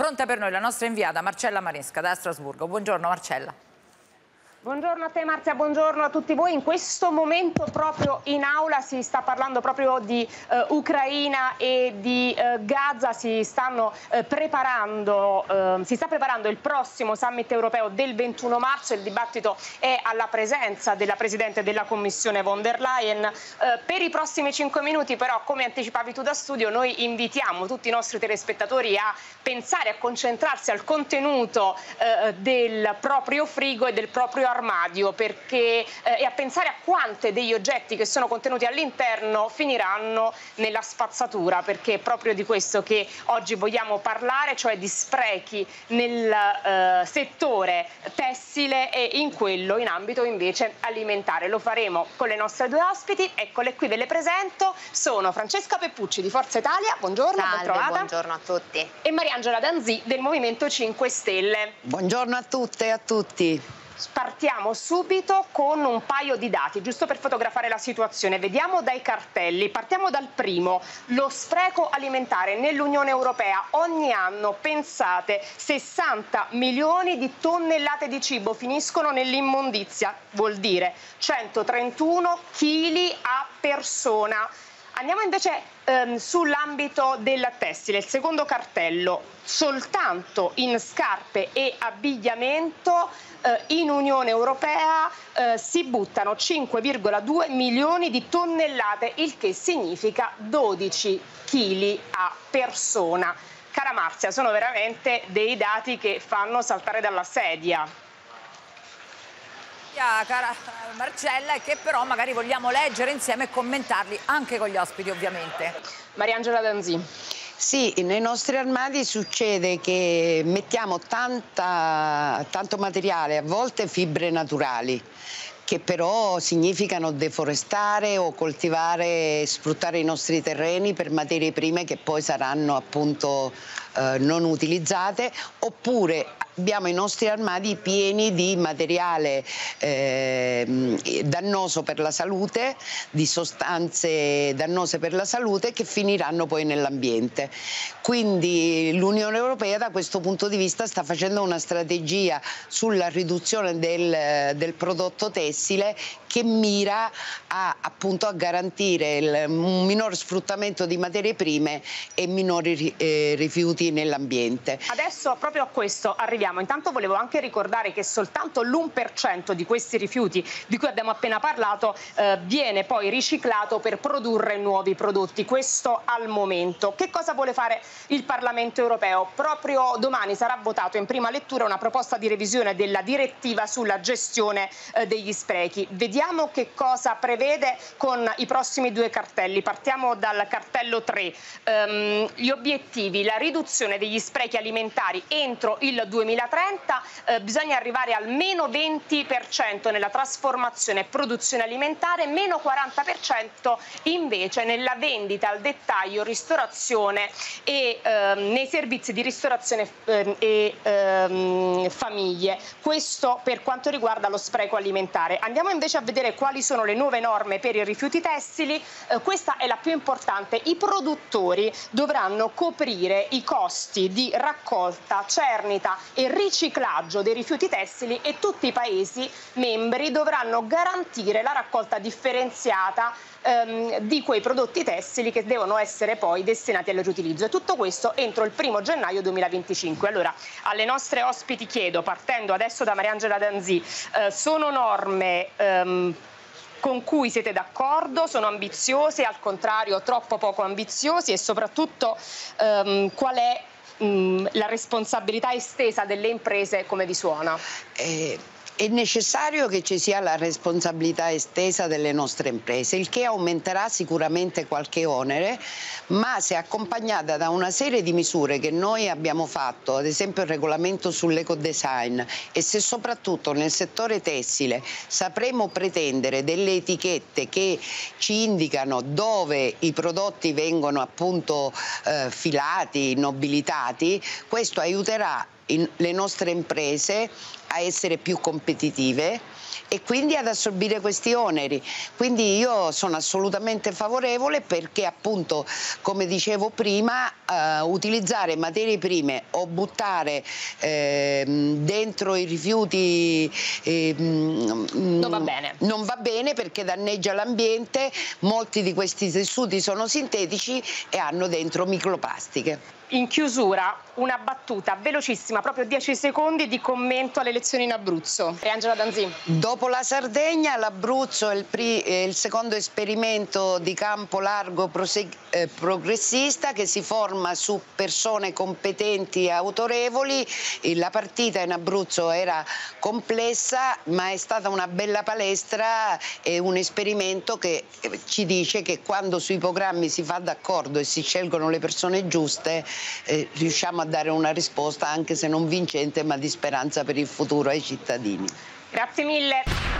Pronta per noi la nostra inviata Marcella Maresca da Strasburgo. Buongiorno Marcella. Buongiorno a te Marzia, buongiorno a tutti voi. In questo momento proprio in aula si sta parlando proprio di eh, Ucraina e di eh, Gaza, si, stanno, eh, ehm, si sta preparando il prossimo summit europeo del 21 marzo, il dibattito è alla presenza della Presidente della Commissione von der Leyen. Eh, per i prossimi cinque minuti però, come anticipavi tu da studio, noi invitiamo tutti i nostri telespettatori a pensare, a concentrarsi al contenuto eh, del proprio frigo e del proprio armadio perché, eh, e a pensare a quante degli oggetti che sono contenuti all'interno finiranno nella spazzatura perché è proprio di questo che oggi vogliamo parlare, cioè di sprechi nel eh, settore tessile e in quello in ambito invece alimentare. Lo faremo con le nostre due ospiti, eccole qui ve le presento, sono Francesca Peppucci di Forza Italia, buongiorno, Salve, buongiorno a tutti. E Mariangela Danzi del Movimento 5 Stelle. Buongiorno a tutte e a tutti. Partiamo subito con un paio di dati, giusto per fotografare la situazione. Vediamo dai cartelli. Partiamo dal primo. Lo spreco alimentare nell'Unione Europea. Ogni anno, pensate, 60 milioni di tonnellate di cibo finiscono nell'immondizia. Vuol dire 131 kg a persona. Andiamo invece ehm, sull'ambito del tessile, il secondo cartello, soltanto in scarpe e abbigliamento eh, in Unione Europea eh, si buttano 5,2 milioni di tonnellate, il che significa 12 kg a persona. Cara Marzia, sono veramente dei dati che fanno saltare dalla sedia cara Marcella e che però magari vogliamo leggere insieme e commentarli anche con gli ospiti ovviamente. Mariangela Danzi. Sì, nei nostri armadi succede che mettiamo tanta, tanto materiale, a volte fibre naturali che però significano deforestare o coltivare sfruttare i nostri terreni per materie prime che poi saranno appunto eh, non utilizzate oppure abbiamo i nostri armadi pieni di materiale eh, dannoso per la salute, di sostanze dannose per la salute che finiranno poi nell'ambiente. Quindi l'Unione Europea da questo punto di vista sta facendo una strategia sulla riduzione del, del prodotto tessile che mira a, appunto, a garantire il, un minor sfruttamento di materie prime e minori eh, rifiuti nell'ambiente. Adesso proprio a questo arriviamo. Intanto volevo anche ricordare che soltanto l'1% di questi rifiuti di cui abbiamo appena parlato eh, viene poi riciclato per produrre nuovi prodotti. Questo al momento. Che cosa vuole fare il Parlamento europeo? Proprio domani sarà votato in prima lettura una proposta di revisione della direttiva sulla gestione eh, degli sprechi. Vediamo che cosa prevede con i prossimi due cartelli. Partiamo dal cartello 3. Um, ehm, gli obiettivi, la riduzione degli sprechi alimentari entro il 2030, eh, bisogna arrivare al meno 20% nella trasformazione e produzione alimentare, meno 40% invece nella vendita al dettaglio, ristorazione e ehm, nei servizi di ristorazione ehm, e ehm, famiglie. Questo per quanto riguarda lo spreco alimentare. Andiamo invece a vedere quali sono le nuove norme per i rifiuti tessili, eh, questa è la più importante. I produttori dovranno coprire i costi di raccolta, cernita e riciclaggio dei rifiuti tessili e tutti i Paesi membri dovranno garantire la raccolta differenziata ehm, di quei prodotti tessili che devono essere poi destinati al riutilizzo. E tutto questo entro il primo gennaio 2025. Allora, alle nostre ospiti chiedo, partendo adesso da Mariangela Danzi, eh, sono norme ehm, con cui siete d'accordo, sono ambiziosi, al contrario troppo poco ambiziosi e soprattutto ehm, qual è mh, la responsabilità estesa delle imprese come vi suona? Eh è necessario che ci sia la responsabilità estesa delle nostre imprese, il che aumenterà sicuramente qualche onere, ma se accompagnata da una serie di misure che noi abbiamo fatto, ad esempio il regolamento sull'ecodesign e se soprattutto nel settore tessile sapremo pretendere delle etichette che ci indicano dove i prodotti vengono appunto eh, filati, nobilitati, questo aiuterà le nostre imprese a essere più competitive e quindi ad assorbire questi oneri. Quindi io sono assolutamente favorevole perché appunto, come dicevo prima, eh, utilizzare materie prime o buttare eh, dentro i rifiuti eh, non va bene. Non va bene perché danneggia l'ambiente, molti di questi tessuti sono sintetici e hanno dentro microplastiche. In chiusura una battuta velocissima, proprio 10 secondi di commento alle elezioni in Abruzzo. E Angela Danzin. Dopo la Sardegna, l'Abruzzo è il, è il, secondo esperimento di campo largo eh, progressista che si forma su persone competenti e autorevoli. La partita in Abruzzo era complessa, ma è stata una bella palestra e un esperimento che ci dice che quando sui programmi si fa d'accordo e si scelgono le persone giuste, eh, riusciamo a dare una risposta anche se non vincente ma di speranza per il futuro ai cittadini. Grazie mille.